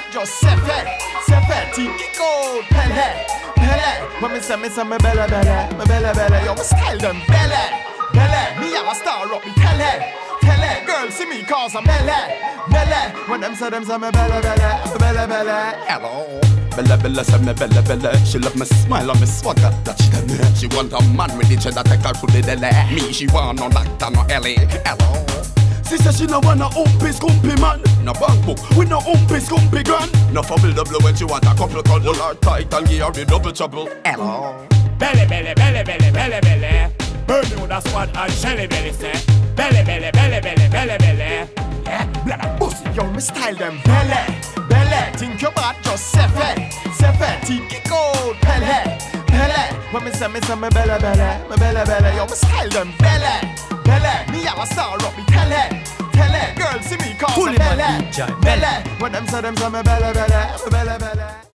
bad, just fair. Say fair, gold, pele, pele. When me say me say me belle belle, me belle belle, yo me style them belle, belle. Me I'm a star up me tele, tele. Girls see me cause I'm belle, belle. When them say them say me belle belle, belle belle. Hello. Bella Bella say me Bella Bella She love me smile and me swagger that she tell me She want a man with the cheddar take her to the deli Me she want no doctor no Ellie Hello she say she no want no umpy scumpy man No bank book with no umpy scumpy grand No fumble double when she want a couple cuddle her tight and give her the double trouble Hello oh. Belly, belly, belly, belly, belly, belly. Burn you the squad and Shelly belly say. Belly, belly, belly, belly, belly, belly. Yeah, blood and pussy. Yo, me style them belle, belle. Think you bad, just say fair, say fair. Think it gold, pele, pele. When me say me say me belle, belle, me belle, belle. Yo, me style them belle, DJ, belle. When them say them say me belle, me belle, belle.